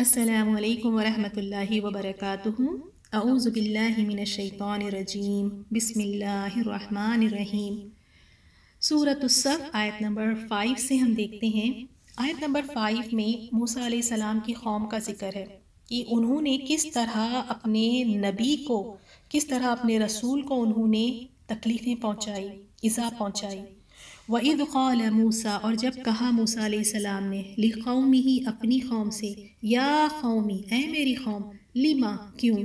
असलकम वरहमल वबरक अऊज़बिल्लिमिनशैतानरजीम बिस्मिल्लाहिर्रहमानिर्रहीम सूरतुस्सफ आयत नंबर फ़ाइव से हम देखते हैं। आयत नंबर फ़ाइव में मूसा सलाम की कौम का ज़िक्र है कि उन्होंने किस तरह अपने नबी को, किस तरह अपने रसूल को उन्होंने तकलीफ़ें पहुँचाई इज़ा पहुँचाई। वईद क़ाल मूसा, और जब कहा मूसा सलाम ने ली कौमी ही अपनी कौम से, या कौमी ए मेरी कौम, लिमा, क्यों?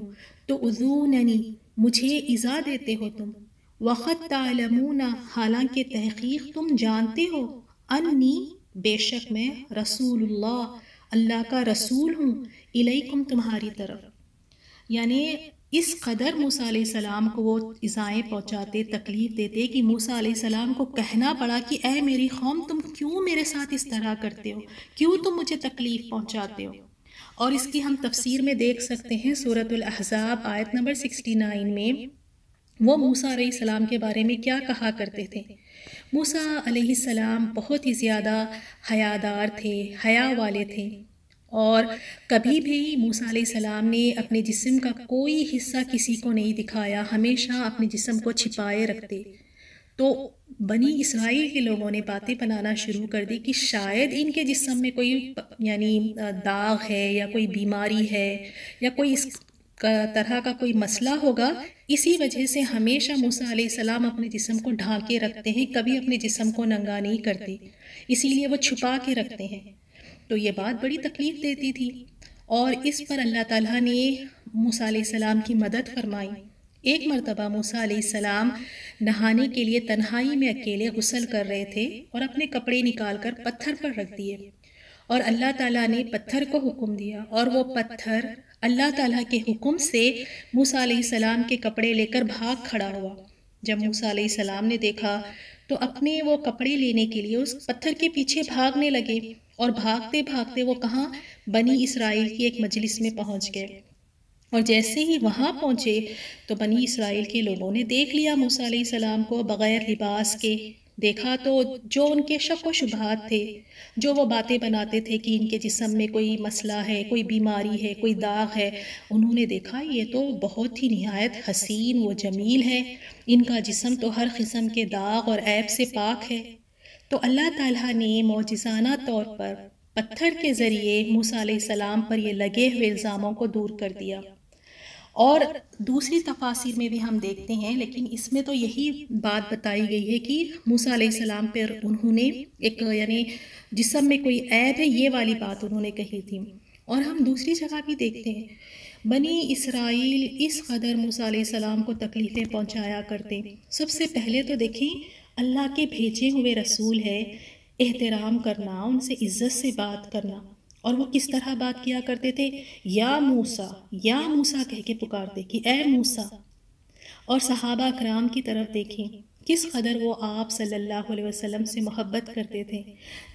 तो उजूननी, मुझे इज़ा देते हो तुम। वक़्त तालमूना, हालाँकि तहकीक तुम जानते हो। अन्नी, बेशक मैं रसूलुल्लाह, अल्लाह का रसूल हूँ, इलैकुम तुम्हारी तरफ़। यानी इस कदर मूसा सलाम को वो इज़ाएँ पहुँचाते, तकलीफ़ देते कि मूसा सलाम को कहना पड़ा कि ए मेरी कौम तुम क्यों मेरे साथ इस तरह करते हो? क्यों तुम मुझे तकलीफ़ पहुँचाते हो? और इसकी हम तफसीर में देख सकते हैं सूरतुल अहज़ाब, आयत नंबर 69 में। वो मूसा सलाम के बारे में क्या कहा करते थे? मूसा सलाम बहुत ही ज़्यादा हयादार थे, हया वाले थे। और कभी भी मूसा सलाम ने अपने जिस्म का कोई हिस्सा किसी को नहीं दिखाया, हमेशा अपने जिस्म को छिपाए रखते। तो बनी इसराइल के लोगों ने बातें बनाना शुरू कर दी कि शायद इनके जिस्म में कोई यानी दाग है या कोई बीमारी है या कोई इस तरह का कोई मसला होगा, इसी वजह से हमेशा मूसा सलाम अपने जिस्म को ढांके रखते हैं, कभी अपने जिस्म को नंगा नहीं करते। इसीलिए वो छुपा के रखते हैं। तो ये बात बड़ी तकलीफ़ देती थी। और इस पर अल्लाह ताला ने मूसा सलाम की मदद फरमाई। एक मरतबा मूसा सलाम नहाने के लिए तन्हाई में अकेले गुसल कर रहे थे और अपने कपड़े निकाल कर पत्थर पर रख दिए। और अल्लाह ताला ने पत्थर को हुक्म दिया और वो पत्थर अल्लाह ताला के हुक्म से मूसा सलाम के कपड़े लेकर भाग खड़ा हुआ। जब मूसा सलाम ने देखा तो अपने वो कपड़े लेने के लिए उस पत्थर के पीछे भागने लगे। और भागते भागते वो कहाँ? बनी इसराइल की एक मजलिस में पहुँच गए। और जैसे ही वहाँ पहुँचे तो बनी इसराइल के लोगों ने देख लिया मूसा सलाम को बग़ैर लिबास के। देखा तो जो उनके शक व शुभात थे, जो वो बातें बनाते थे कि इनके जिसम में कोई मसला है, कोई बीमारी है, कोई दाग है, उन्होंने देखा ये तो बहुत ही नहायत हसीन व जमील है। इनका जिसम तो हर किस्म के दाग और ऐब से पाक है। तो अल्लाह ताला ने मोजाना तौर पर पत्थर के ज़रिए मूसा सलाम पर ये लगे हुए इल्ज़ामों को दूर कर दिया। और दूसरी तफासिर में भी हम देखते हैं, लेकिन इसमें तो यही बात बताई गई है कि मूसा सलाम पर उन्होंने एक, यानी जिसम में कोई ऐब है, ये वाली बात उन्होंने कही थी। और हम दूसरी जगह भी देखते हैं, बनी इसराइल इस कदर मूसा सलाम को तकलीफ़ें पहुँचाया करते। सबसे पहले तो देखें अल्लाह के भेजे हुए रसूल है, एहतराम करना, उनसे इज़्ज़त से बात करना। और वो किस तरह बात किया करते थे? या मूसा या मूसा कह के पुकारते कि, ए मूसा। और सहाबा कराम की तरफ़ देखें, किस कदर वो आप सल्लल्लाहु अलैहि वसल्लम से मोहब्बत करते थे।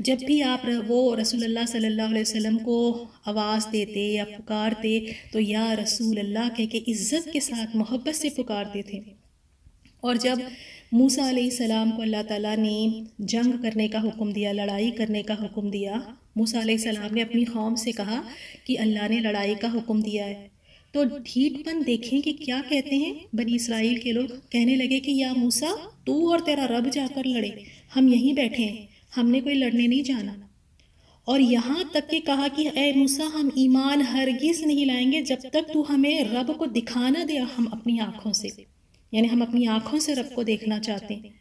जब भी आप वो रसूलुल्लाह सल्लल्लाहु अलैहि वसल्लम को आवाज़ देते या पुकारते तो या रसूल अल्लाह कह के इज़्ज़त के साथ मोहब्बत से पुकारते थे। और जब मूसा सलाम को अल्लाह ताला ने जंग करने का हुक्म दिया, लड़ाई करने का हुक्म दिया, मूसा सलाम ने अपनी कौम से कहा कि अल्लाह ने लड़ाई का हुक्म दिया है। तो ढीठपन देखें कि क्या कहते हैं? बनी इसराइल के लोग कहने लगे कि, या मूसा, तू और तेरा रब जाकर लड़े, हम यहीं बैठे हैं, हमने कोई लड़ने नहीं जाना। और यहाँ तक के कहा कि, ए मूसा, हम ईमान हरगिज़ नहीं लाएँगे जब तक तू हमें रब को दिखाना दे हम अपनी आँखों से। यानी हम अपनी आँखों से रब को देखना चाहते हैं।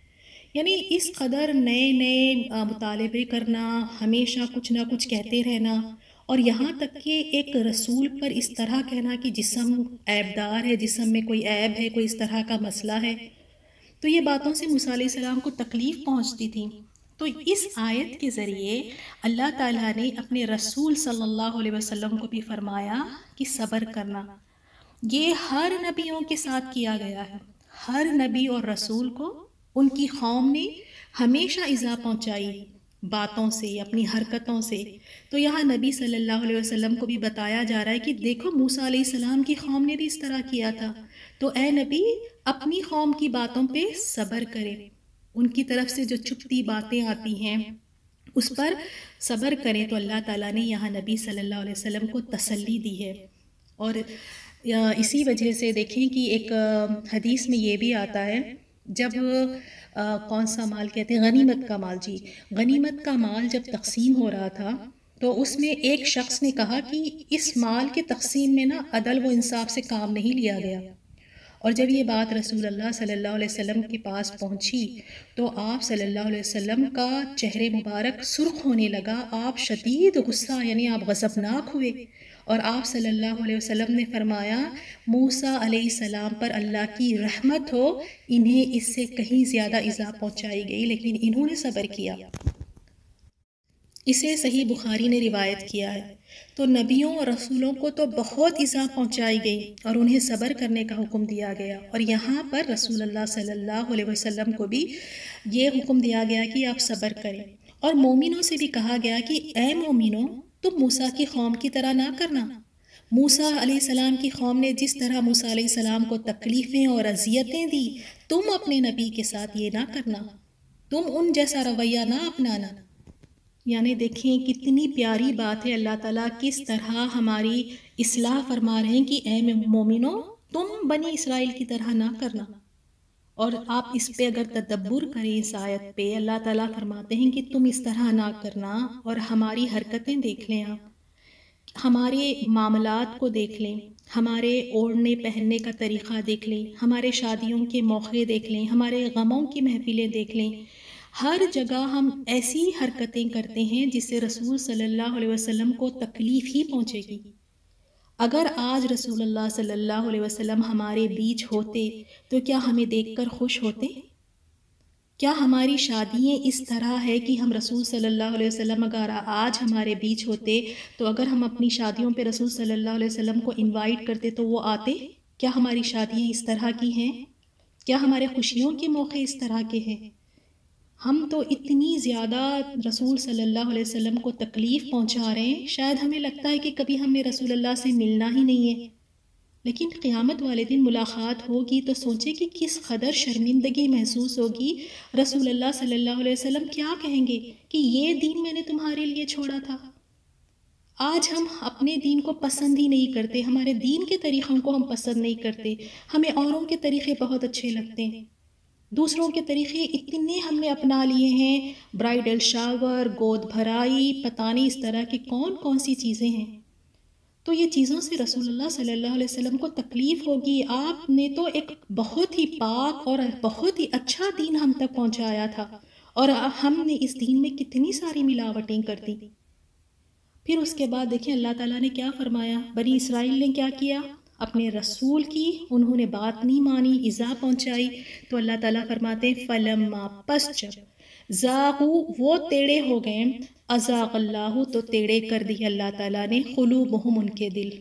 यानी इस कदर नए नए मुतालबे करना, हमेशा कुछ ना कुछ कहते रहना और यहाँ तक कि एक रसूल पर इस तरह कहना कि जिसम ऐबदार है, जिसम में कोई ऐब है, कोई इस तरह का मसला है तो ये बातों से मूसा सलाम को तकलीफ़ पहुँचती थी। तो इस आयत के ज़रिए अल्लाह ताला ने अपने रसूल सल्लल्लाहु अलैहि वसल्लम को भी फरमाया कि सब्र करना, ये हर नबियों के साथ किया गया है। हर नबी और रसूल को उनकी कौम ने हमेशा इज़ा पहुँचाई बातों से, अपनी हरकतों से। तो यहाँ नबी सल्लल्लाहु अलैहि वसल्लम को भी बताया जा रहा है कि देखो, मूसा सलाम की कौम ने भी इस तरह किया था। तो ए नबी, अपनी कौम की बातों पे सब्र करें। उनकी तरफ़ से जो चुपती बातें आती हैं, उस पर सब्र करें। तो अल्लाह ताला ने यहाँ नबी सल्लल्लाहु अलैहि वसल्लम को तसल्ली दी है। और इसी वजह से देखें कि एक हदीस में ये भी आता है जब आ, कौन सा माल कहते हैं गनीमत का माल जी। गनीमत का माल जब तकसीम हो रहा था तो उसमें एक शख्स ने कहा कि इस माल के तकसीम में ना अदल व इंसाफ से काम नहीं लिया गया। और जब ये बात रसूल अल्लाह सल्लल्लाहु अलैहि वसल्लम के पास पहुँची तो आप सल्लल्लाहु अलैहि वसल्लम का चेहरे मुबारक सुर्ख होने लगा आप शदीद गुस्सा यानी आप गज़बनाक हुए। और आप सल्लल्लाहु अलैहि वसल्लम ने फरमाया, मूसा सलाम पर अल्लाह की रहमत हो, इन्हें इससे कहीं ज़्यादा इज़ा पहुंचाई गई, लेकिन इन्होंने सब्र किया। इसे सही बुखारी ने रिवायत किया है। तो नबियों और रसूलों को तो बहुत इज़ा पहुंचाई गई और उन्हें सब्र करने का हुक्म दिया गया। और यहाँ पर रसूल अल्लाह सल्लल्लाहु अलैहि वसल्लम को भी ये हुक्म दिया गया कि आप सब्र करें। और मोमिनों से भी कहा गया कि, ए मोमिनों तुम मूसा की कौम की तरह ना करना। मूसा सलाम की कौम ने जिस तरह मूसा सलाम को तकलीफ़ें और अजियतें दी, तुम अपने नबी के साथ ये ना करना। तुम उन जैसा रवैया ना अपनाना। यानी देखें कितनी प्यारी बात है अल्लाह ताला किस तरह हमारी इसलाह फरमा रहे हैं कि ए मोमिनो, तुम बनी इसराइल की तरह ना करना। और आप इस पे अगर तदब्बर करें इस आयत पे, अल्लाह ताला फरमाते हैं कि तुम इस तरह ना करना और हमारी हरकतें देख लें आप। हमारे मामलात को देख लें, हमारे ओढ़ने पहनने का तरीक़ा देख लें, हमारे शादियों के मौके देख लें, हमारे गमों की महफिलें देख लें। हर जगह हम ऐसी हरकतें करते हैं जिससे रसूल सल्लल्लाहु अलैहि वसल्लम को तकलीफ़ ही पहुंचेगी। अगर आज रसूलुल्लाह सल्लल्लाहु अलैहि वसल्लम हमारे बीच होते तो क्या हमें देखकर खुश होते? क्या हमारी शादियाँ इस तरह है कि हम रसूल सल्लल्लाहु अलैहि वसल्लम अगर आज हमारे बीच होते तो अगर हम अपनी शादियों पे रसूल सल्लल्लाहु अलैहि वसल्लम को इनवाइट करते तो वो आते? क्या हमारी शादियाँ इस तरह की हैं? क्या हमारे खुशियों के मौके इस तरह के हैं? हम तो इतनी ज़्यादा रसूल सल्लल्लाहु अलैहि वसल्लम को तकलीफ़ पहुँचा रहे हैं, शायद हमें लगता है कि कभी हमने रसूल अल्लाह से मिलना ही नहीं है। लेकिन क़यामत वाले दिन मुलाकात होगी तो सोचे कि किस कदर शर्मिंदगी महसूस होगी। रसूल अल्लाह सल्लल्लाहु अलैहि वसल्लम क्या कहेंगे कि ये दीन मैंने तुम्हारे लिए छोड़ा था। आज हम अपने दीन को पसंद ही नहीं करते, हमारे दीन के तरीक़ों को हम पसंद नहीं करते, हमें औरों के तरीक़े बहुत अच्छे लगते हैं। दूसरों के तरीक़े इतने हमने अपना लिए हैं। ब्राइडल शावर, गोद भराई, पता नहीं इस तरह की कौन कौन सी चीज़ें हैं। तो ये चीज़ों से रसूलुल्लाह सल्लल्लाहु अलैहि वसल्लम को तकलीफ़ होगी। आपने तो एक बहुत ही पाक और बहुत ही अच्छा दीन हम तक पहुँचाया था और हमने इस दीन में कितनी सारी मिलावटें कर दी। फिर उसके बाद देखिए अल्लाह ताला ने क्या फरमाया? बनी इसराइल ने क्या किया? अपने रसूल की, उन्होंने बात नहीं मानी, इज़ा पहुंचाई। तो अल्लाह ताला फरमाते फलम्मा पश्च जाहू वो टेढ़े हो गए। अजाक अल्लाह तो टेढ़े कर दिए अल्लाह ताला ने खुलूबहुम उनके दिल।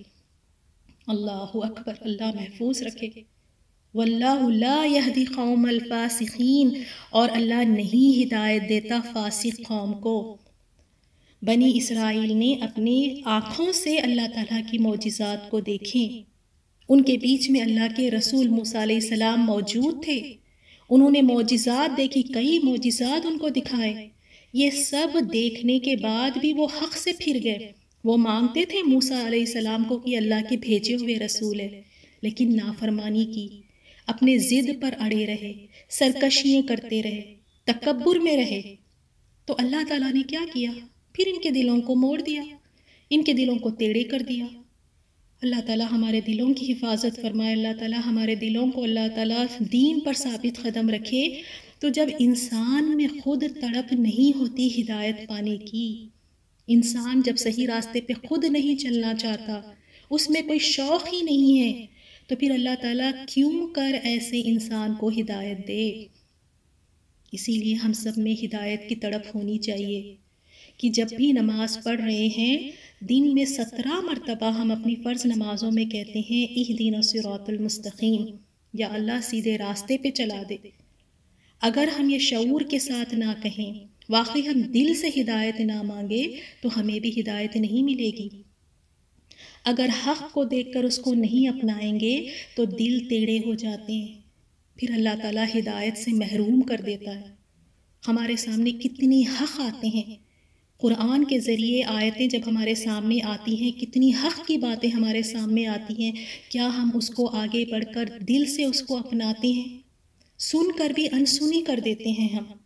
अल्लाह अकबर, अल्लाह महफूज रखे। वल्लाहदी कौम अल्फासिकीन और अल्लाह नहीं हिदायत देता फासिक कौम को। बनी इसराइल ने अपनी आँखों से अल्लाह ताला की मोजिज़ात को देखें। उनके बीच में अल्लाह के रसूल मूसा सलाम मौजूद थे। उन्होंने मोजिज़ात देखी, कई मोजिज़ात उनको दिखाए। ये सब देखने के बाद भी वो हक से फिर गए। वो मांगते थे मूसा सलाम को कि अल्लाह के भेजे हुए रसूल है, लेकिन नाफरमानी की। अपने ज़िद पर अड़े रहे, सरकशियाँ करते रहे तकबर में रहे। तो अल्लाह ताला ने क्या किया? फिर इनके दिलों को मोड़ दिया, इनके दिलों को टेढ़े कर दिया। अल्लाह ताला हमारे दिलों की हिफाजत फरमाए, अल्लाह ताला हमारे दिलों को अल्लाह ताला दीन पर साबित कदम रखे। तो जब इंसान में खुद तड़प नहीं होती हिदायत पाने की, इंसान जब सही रास्ते पे खुद नहीं चलना चाहता, उसमें कोई शौक़ ही नहीं है तो फिर अल्लाह ताला क्यों कर ऐसे इंसान को हिदायत दे? इसीलिए हम सब में हिदायत की तड़प होनी चाहिए। कि जब भी नमाज़ पढ़ रहे हैं, दिन में सत्रह मरतबा हम अपनी फ़र्ज़ नमाज़ों में कहते हैं इह दिन सिरातुलमस्तकीम या अल्लाह सीधे रास्ते पे चला दे। अगर हम ये शूर के साथ ना कहें, वाकई हम दिल से हिदायत ना मांगे तो हमें भी हिदायत नहीं मिलेगी। अगर हक़ को देखकर उसको नहीं अपनाएँगे तो दिल टेढ़े हो जाते हैं। फिर अल्लाह ताला हिदायत से महरूम कर देता है। हमारे सामने कितने हक़ आते हैं। कुरान के ज़रिए आयतें जब हमारे सामने आती हैं, कितनी हक़ की बातें हमारे सामने आती हैं, क्या हम उसको आगे बढ़कर दिल से उसको अपनाते हैं? सुनकर भी अनसुनी कर देते हैं हम।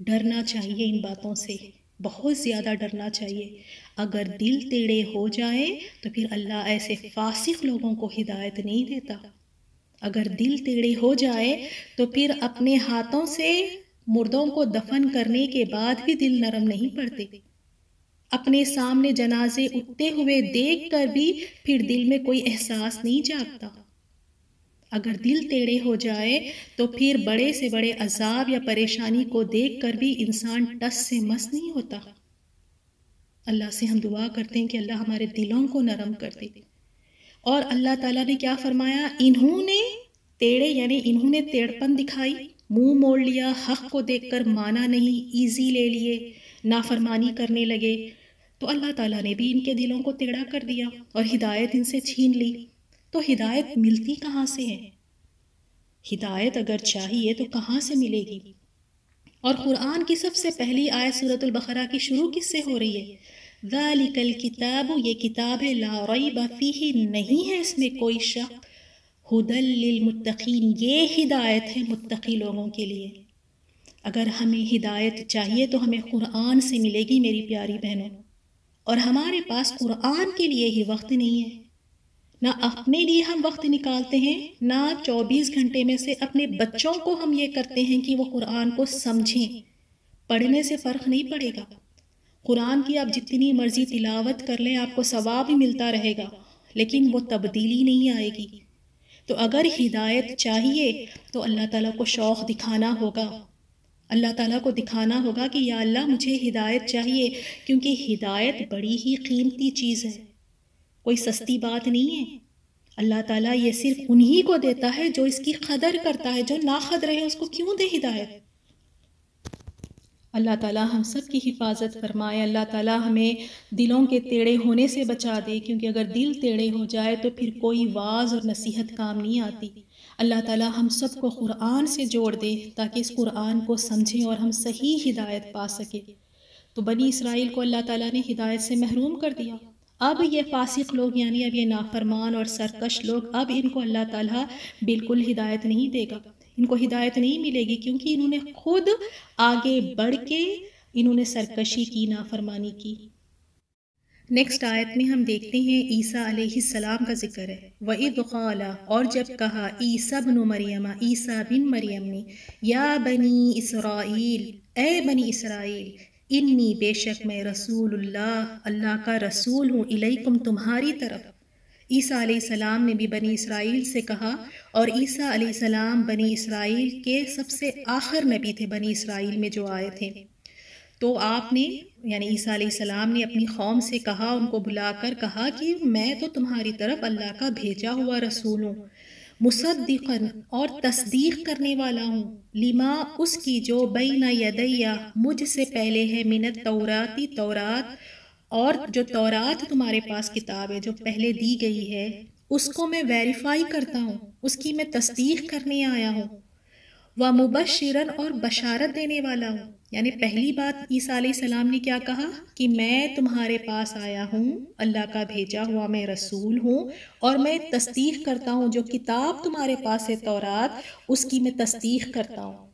डरना चाहिए इन बातों से। बहुत ज़्यादा डरना चाहिए। अगर दिल टेढ़े हो जाए तो फिर अल्लाह ऐसे फासिक लोगों को हिदायत नहीं देता। अगर दिल टेढ़े हो जाए तो फिर अपने हाथों से मुर्दों को दफन करने के बाद भी दिल नरम नहीं पड़ते। अपने सामने जनाजे उठते हुए देख कर भी फिर दिल में कोई एहसास नहीं जागता। अगर दिल टेढ़े हो जाए तो फिर बड़े से बड़े अजाब या परेशानी को देख कर भी इंसान टस से मस नहीं होता। अल्लाह से हम दुआ करते हैं कि अल्लाह हमारे दिलों को नरम कर दे। और अल्लाह ताला ने क्या फरमाया? इन्होंने टेढ़े यानी इन्होंने टेढ़पन दिखाई। मुँह मोड़ लिया, हक को देखकर माना नहीं इजी ले लिए, नाफरमानी करने लगे। तो अल्लाह ताला ने भी इनके दिलों को टेढ़ा कर दिया और हिदायत इनसे छीन ली। तो हिदायत मिलती कहाँ से है? हिदायत अगर चाहिए तो कहाँ से मिलेगी? और कुरान की सबसे पहली आयत सूरतुल बकरा की शुरू किससे हो रही है? वालिकल किताब, ये किताब है लारई बफी नहीं है इसमें कोई शक। हुदल ये हिदायत है मुतकी लोगों के लिए। अगर हमें हिदायत चाहिए तो हमें कुरान से मिलेगी, मेरी प्यारी बहनों। और हमारे पास कुरान के लिए ही वक्त नहीं है। ना अपने लिए हम वक्त निकालते हैं, ना 24 घंटे में से अपने बच्चों को हम ये करते हैं कि वो कुरान को समझें। पढ़ने से फ़र्क नहीं पड़ेगा। कुरान की आप जितनी मर्ज़ी तिलावत कर लें, आपको सवाब ही मिलता रहेगा, लेकिन वो तब्दीली नहीं आएगी। तो अगर हिदायत चाहिए तो अल्लाह ताला को शौक़ दिखाना होगा। अल्लाह ताला को दिखाना होगा कि या अल्लाह मुझे हिदायत चाहिए, क्योंकि हिदायत बड़ी ही कीमती चीज़ है। कोई सस्ती बात नहीं है। अल्लाह ताला ये सिर्फ़ उन्हीं को देता है जो इसकी कदर करता है, जो ना खद रहे, उसको क्यों दे हिदायत? अल्लाह ताला हम सब की हिफाजत फरमाए। अल्लाह ताला हमें दिलों के टेढ़े होने से बचा दे, क्योंकि अगर दिल टेढ़े हो जाए तो फिर कोई वाज और नसीहत काम नहीं आती। अल्लाह ताला हम सबको कुरान से जोड़ दे, ताकि इस कुरान को समझें और हम सही हिदायत पा सके। तो बनी इसराइल को अल्लाह ताला ने हिदायत से महरूम कर दिया। अब ये फासिक लोग, यानी अब ये नाफरमान और सरकश लोग, अब इनको अल्लाह ताला बिल्कुल हिदायत नहीं देगा। इनको हिदायत नहीं मिलेगी क्योंकि इन्होंने खुद आगे बढ़ के इन्होंने सरकशी की, नाफरमानी की। नेक्स्ट आयत में हम देखते हैं ईसा सलाम का ज़िक्र है। वही दुखाला और जब कहा, ईसा बन मरियमा, ईसा बिन मरियम ने, या बनी इसराइल, ए बनी इसराइल, इन्नी बेशक मैं रसूलुल्लाह, अल्लाह का रसूल हूँ इलैकुम तुम्हारी तरफ़। ईसा सलाम ने भी बनी इसराइल से कहा, और ईसा सलाम बनी इसराइल के सबसे आखिर नबी थे, बनी इसराइल में जो आए थे। तो आपने, यानी ईसा सलाम ने अपनी कौम से कहा, उनको बुलाकर कहा कि मैं तो तुम्हारी तरफ़ अल्लाह का भेजा हुआ रसूल हूँ, मुसद्दिकन और तस्दीक करने वाला हूँ। लिमा उसकी जो बैना यदैया मुझसे पहले है मिनत तौराती तौरात और जो तौरात तुम्हारे पास किताब है, जो पहले दी गई है, उसको मैं वेरीफाई करता हूँ, उसकी मैं तस्दीक करने आया हूँ। व मुबशरन और बशारत देने वाला हूँ। यानी पहली बात, ईसा सलाम ने क्या कहा? कि मैं तुम्हारे पास आया हूँ, अल्लाह का भेजा हुआ मैं रसूल हूँ, और मैं तस्दीक करता हूँ, जो किताब तुम्हारे पास है, तौरात, उसकी मैं तस्दीक करता हूँ।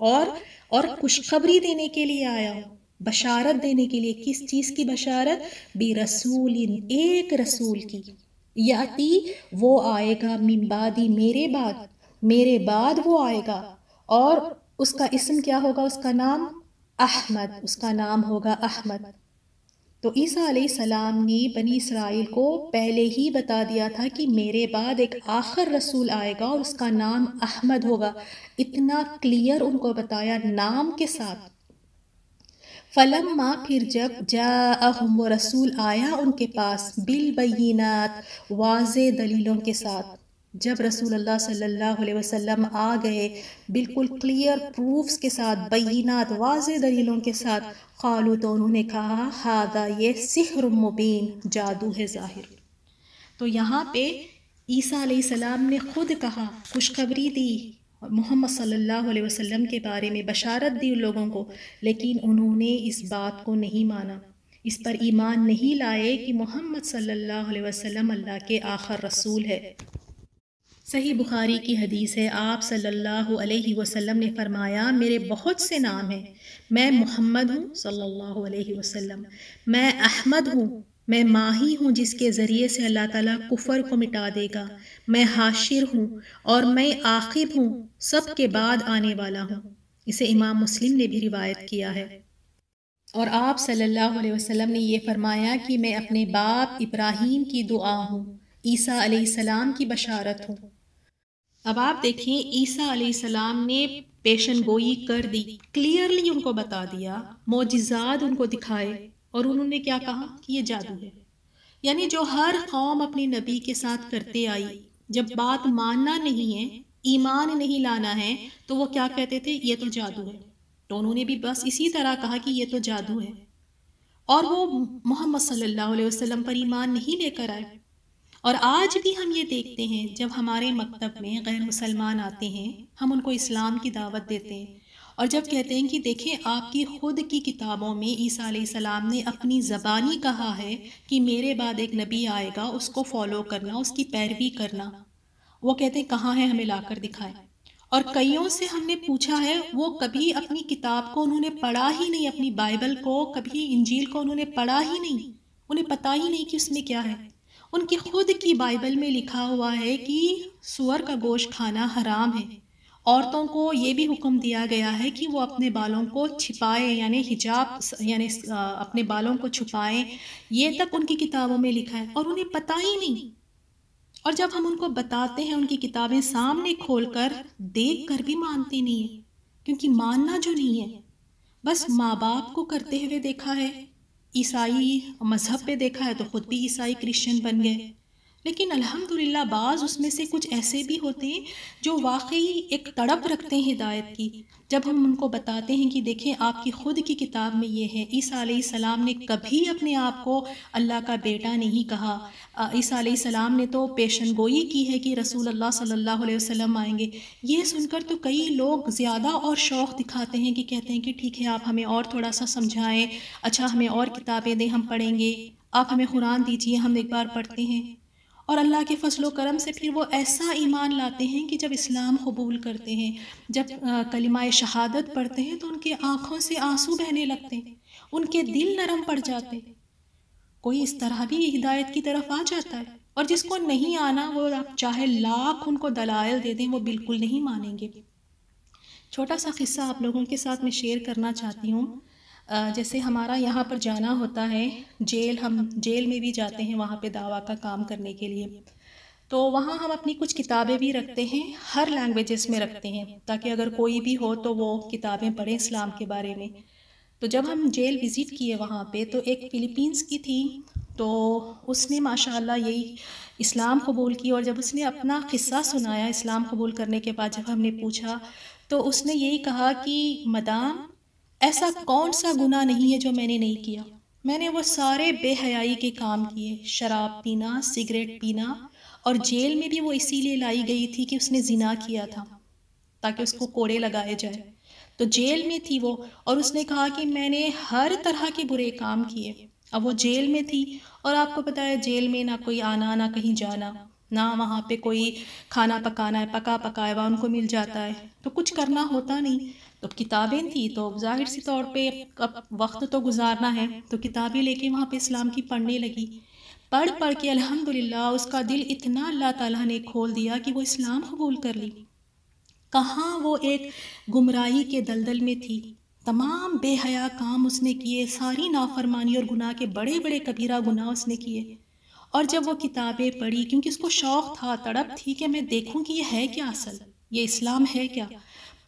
और और खुशखबरी देने के लिए आया हूँ। बशारत देने के लिए किस चीज़ की बशारत? बी रसूल एक रसूल की। याती, वो आएगा मिम्बादी मेरे बाद मेरे बाद वो आएगा। और उसका इसम क्या होगा? उसका नाम अहमद, उसका नाम होगा अहमद। तो ईसा सलाम ने बनी इसराइल को पहले ही बता दिया था कि मेरे बाद एक आखिर रसूल आएगा और उसका नाम अहमद होगा। इतना क्लियर उनको बताया नाम के साथ। फलम माँ फिर जब जा व रसूल आया उनके पास, बिल बैनात वाज दलीलों के साथ। जब रसूल अल्लाह सल्लल्लाहु अलैहि वसल्लम आ गए, बिल्कुल क्लियर प्रूफ्स के साथ बैनात वाज दलीलों के साथ खालू तो उन्होंने कहा, हादा ये सिहर मुबीन, जादू है ज़ाहिर। तो यहाँ पे ईसा सलाम ने खुद कहा, खुशखबरी दी मोहम्मद सल्लल्लाहु अलैहि वसल्लम के बारे में बशारत दी उन लोगों को, लेकिन उन्होंने इस बात को नहीं माना। इस पर ईमान नहीं लाए कि मोहम्मद सल्लल्लाहु अलैहि वसल्लम अल्लाह के आखिर रसूल है। सही बुखारी की हदीस है, आप सल्लल्लाहु अलैहि वसल्लम ने फरमाया, मेरे बहुत से नाम हैं। मैं मोहम्मद हूँ, सल्लल्लाहु अलैहि वसल्लम। मैं अहमद हूँ मैं माही हूँ जिसके ज़रिए से अल्लाह ताला कुफर को मिटा देगा। मैं हाशिर हूँ और मैं आखिब हूँ, सब के बाद आने वाला हूँ। इसे इमाम मुस्लिम ने भी रिवायत किया है। और आप सल्लल्लाहु अलैहि वसल्लम ने यह फरमाया कि मैं अपने बाप इब्राहीम की दुआ हूँ, ईसा सलाम की बशारत हूँ। अब आप देखें, ईसा सलाम ने पेशन गोई कर दी। क्लियरली उनको बता दिया, मोजिज़ात उनको दिखाए। और उन्होंने क्या कहा कि ये जादू है। यानी जो हर कौम अपने नबी के साथ करते आई, जब बात मानना नहीं है, ईमान नहीं लाना है तो वो क्या कहते थे? ये तो जादू है। तो उन्होंने भी बस इसी तरह कहा कि ये तो जादू है। और वो मोहम्मद सल्लल्लाहु अलैहि वसल्लम पर ईमान नहीं लेकर आए। और आज भी हम ये देखते हैं, जब हमारे मकतब में गैर मुसलमान आते हैं, हम उनको इस्लाम की दावत देते हैं। और जब कहते हैं कि देखें, आपकी खुद की किताबों में ईसा सलाम ने अपनी ज़बानी कहा है कि मेरे बाद एक नबी आएगा, उसको फॉलो करना, उसकी पैरवी करना। वो कहते हैं, कहाँ है हमें लाकर दिखाए? और कईयों से हमने पूछा है, वो कभी अपनी किताब को उन्होंने पढ़ा ही नहीं, अपनी बाइबल को, कभी इंजील को उन्होंने पढ़ा ही नहीं। उन्हें पता ही नहीं कि उसमें क्या है। उनकी खुद की बाइबल में लिखा हुआ है कि सुअर का गोश्त खाना हराम है। औरतों को ये भी हुक्म दिया गया है कि वो अपने बालों को छिपाएँ, यानी हिजाब यानी अपने बालों को छुपाएँ। ये तक उनकी किताबों में लिखा है और उन्हें पता ही नहीं। और जब हम उनको बताते हैं, उनकी किताबें सामने खोल कर देख कर भी मानते नहीं है, क्योंकि मानना जो नहीं है, बस माँ बाप को करते हुए देखा है। ईसाई मज़हब पे देखा है तो ख़ुद भी ईसाई क्रिश्चियन बन गए। लेकिन अल्हम्दुलिल्लाह बाज़ उसमें से कुछ ऐसे भी होते हैं जो वाकई एक तड़प रखते हैं हिदायत की। जब हम उनको बताते हैं कि देखें, आपकी ख़ुद की किताब में ये है, ईसा सलाम ने कभी अपने आप को अल्लाह का बेटा नहीं कहा। ईसा सलाम ने तो पेशन गोई की है कि रसूल अल्लाह सल्लल्लाहु अलैहि वसल्लम आएँगे। ये सुनकर तो कई लोग ज़्यादा और शौक़ दिखाते हैं कि कहते हैं कि ठीक है, आप हमें और थोड़ा सा समझाएँ। अच्छा हमें और किताबें दें, हम पढ़ेंगे। आप हमें कुरान दीजिए, हम एक बार पढ़ते हैं। और अल्लाह के फजल करम से फिर वो ऐसा ईमान लाते हैं कि जब इस्लाम कबूल करते हैं, जब कलिमा शहादत पढ़ते हैं तो उनके आँखों से आँसू बहने लगते हैं, उनके दिल नरम पड़ जाते कोई इस तरह भी हिदायत की तरफ़ आ जाता है और जिसको नहीं आना, वो आप चाहे लाख उनको दलायल दे दें, वो बिल्कुल नहीं मानेंगे। छोटा सा किस्सा आप लोगों के साथ मैं शेयर करना चाहती हूँ। जैसे हमारा यहाँ पर जाना होता है, जेल हम, जेल में भी जाते हैं वहाँ पे दावा का काम करने के लिए। तो वहाँ हम अपनी कुछ किताबें भी रखते हैं, हर लैंग्वेजेस में रखते हैं, ताकि अगर कोई भी हो तो वो किताबें पढ़ें इस्लाम के बारे में। तो जब हम जेल विज़िट किए वहाँ पे तो एक फ़िलीपींस की थी तो उसने माशाल्लाह यही इस्लाम कबूल की और जब उसने अपना क़िस्सा सुनाया इस्लाम कबूल करने के बाद जब हमने पूछा तो उसने यही कहा कि मदाम ऐसा कौन सा गुनाह नहीं है जो मैंने नहीं किया? मैंने वो सारे बेहयाई के काम किए शराब पीना सिगरेट पीना और जेल में भी वो इसीलिए लाई गई थी कि उसने जिना किया था ताकि उसको कोड़े लगाए जाए। तो जेल में थी वो और उसने कहा कि मैंने हर तरह के बुरे काम किए अब वो जेल में थी और आपको पता है जेल में ना कोई आना ना कहीं जाना ना वहाँ पे कोई खाना पकाना है पका पकाया हुआ उनको मिल जाता है तो कुछ करना होता नहीं तो किताबें थी तो ज़ाहिर सी तौर पे अब वक्त तो गुजारना है तो किताबें लेके वहाँ पे इस्लाम की पढ़ने लगी। पढ़ पढ़ के अल्हम्दुलिल्लाह उसका दिल इतना अल्लाह ताला ने खोल दिया कि वो इस्लाम कबूल कर ली। कहाँ वो एक गुमराही के दलदल में थी। तमाम बेहया काम उसने किए, सारी नाफरमानी और गुनाह के बड़े बड़े कबीरा गुनाह उसने किए। और जब वो किताबें पढ़ी, क्योंकि उसको शौक़ था, तड़प थी कि मैं देखूँ कि ये है क्या असल, ये इस्लाम है क्या?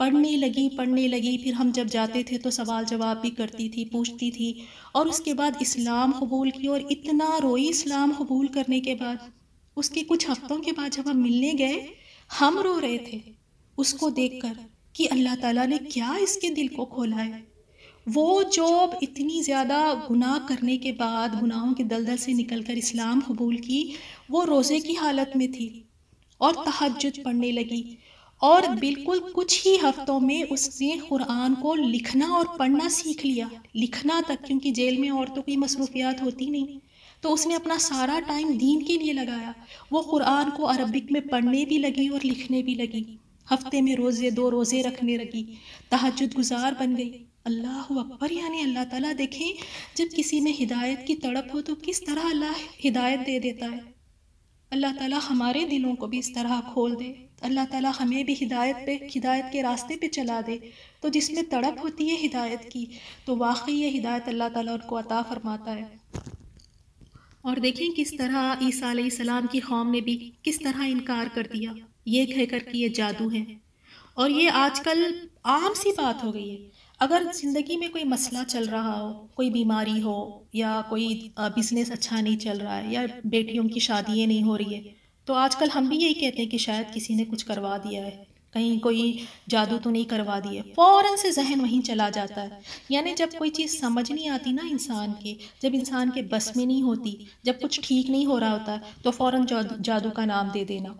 पढ़ने लगी पढ़ने लगी, फिर हम जब जाते थे तो सवाल जवाब भी करती थी, पूछती थी। और उसके बाद इस्लाम कबूल की और इतना रोई इस्लाम कबूल करने के बाद। उसके कुछ हफ्तों के बाद जब हम मिलने गए, हम रो रहे थे। उसको देखकर कि अल्लाह ताला ने क्या इसके दिल को खोला है। वो जो इतनी ज़्यादा गुनाह करने के बाद, गुनाहों के दलदल से निकलकर इस्लाम कबूल की, वो रोज़े की हालत में थी। और तहजद पढ़ने लगी। और बिल्कुल कुछ ही हफ्तों में उसने कुरान को लिखना और पढ़ना सीख लिया। लिखना तक, क्योंकि जेल में औरतों की मसरूफियात होती नहीं। तो उसने अपना सारा टाइम दीन के लिए लगाया। वो कुरान को अरबिक में पढ़ने भी लगी और लिखने भी लगी। हफ़्ते में रोज़े दो रोज़े रखने लगी। तहजद गुजार बन गई। अल्लाह अकबर, यानी अल्लाह ताला देखें, जब किसी में हिदायत की तड़प हो तो किस तरह अल्लाह हिदायत दे देता है? अल्लाह ताला हमारे दिलों को भी इस तरह खोल दे। अल्लाह ताला हमें भी हिदायत पे, हिदायत के रास्ते पे चला दे। तो जिसमें तड़प होती है हिदायत की तो वाकई ये हिदायत अल्लाह ताला उनको अता फरमाता है। और देखें किस तरह ईसा सलाम की कौम ने भी किस तरह इनकार कर दिया। ये कहकर कि ये जादू है। और ये आजकल आम सी बात हो गई है। अगर ज़िंदगी में कोई मसला चल रहा हो, कोई बीमारी हो, या कोई बिज़नेस अच्छा नहीं चल रहा है, या बेटियों की शादियाँ नहीं हो रही है तो आजकल हम भी यही कहते हैं कि शायद किसी ने कुछ करवा दिया है। कहीं कोई जादू तो नहीं करवा दिए फ़ौरन से जहन वहीं चला जाता है। यानी जब कोई चीज़ समझ नहीं आती ना इंसान के जब इंसान के बस में नहीं होती जब कुछ ठीक नहीं हो रहा होता तो फ़ौरन जादू, जादू का नाम दे देना।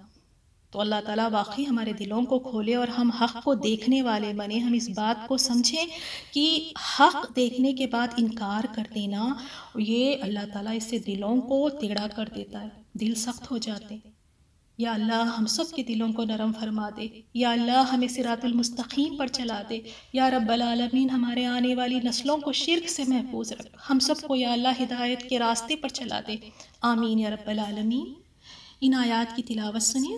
तो अल्लाह ताला वाकई हमारे दिलों को खोले और हम हक़ को देखने वाले बने। हम इस बात को समझें कि हक़ देखने के बाद इनकार कर देना ये अल्लाह ताला इससे दिलों को टेढ़ा कर देता है। दिल सख्त हो जाते हैं। या अल्लाह हम सब के दिलों को नरम फरमा दे या अल्लाह हमें सिरातुल मुस्तकीम पर चला दे या रब्बल आलमीन हमारे आने वाली नस्लों को शिरक से महफूज रख हम सबको या अल्लाह हिदायत के रास्ते पर चला दे आमीन या रब्बल आलमीन इन आयात की तिलावत सुनिए